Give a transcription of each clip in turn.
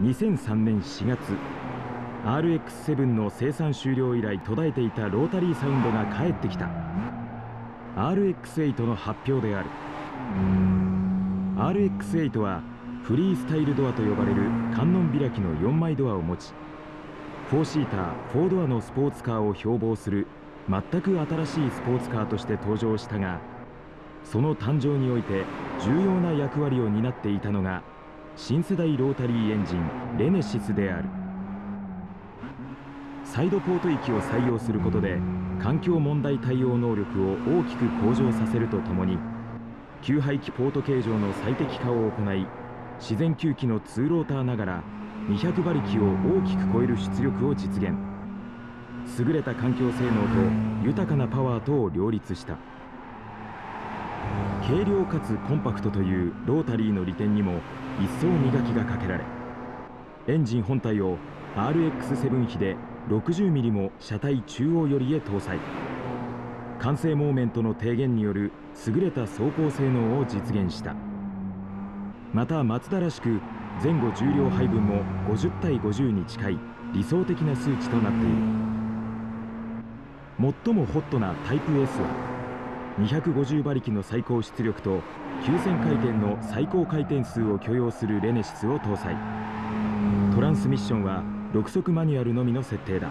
2003年4月 RX7 の生産終了以来途絶えていたロータリーサウンドが帰ってきた。RX8 の発表である。RX8 はフリースタイルドアと呼ばれる観音開きの4枚ドアを持ち4シーター4ドアのスポーツカーを標榜する全く新しいスポーツカーとして登場したがその誕生において重要な役割を担っていたのが新世代ロータリーエンジンレネシスである。サイドポート域を採用することで環境問題対応能力を大きく向上させるとともに給排気ポート形状の最適化を行い自然吸気の2ローターながら200馬力を大きく超える出力を実現。優れた環境性能と豊かなパワーとを両立した。軽量かつコンパクトというロータリーの利点にも一層磨きがかけられエンジン本体を RX7 比で 60mm も車体中央寄りへ搭載。完成モーメントの低減による優れた走行性能を実現した。またマツダらしく前後重量配分も50対50に近い理想的な数値となっている。最もホットなタイプ S は250馬力の最高出力と9000回転の最高回転数を許容するレネシスを搭載。トランスミッションは6速マニュアルのみの設定だ。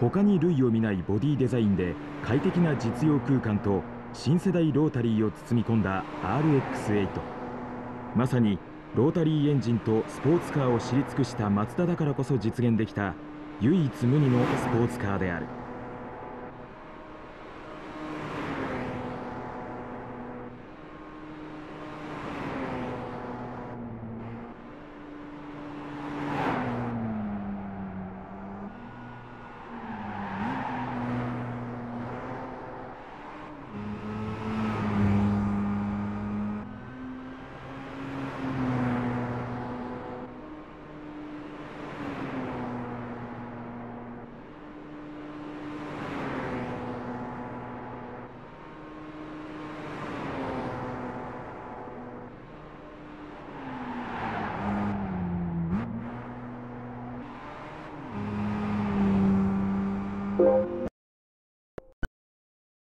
他に類を見ないボディデザインで快適な実用空間と新世代ロータリーを包み込んだ RX8 まさにロータリーエンジンとスポーツカーを知り尽くしたマツダだからこそ実現できた唯一無二のスポーツカーである。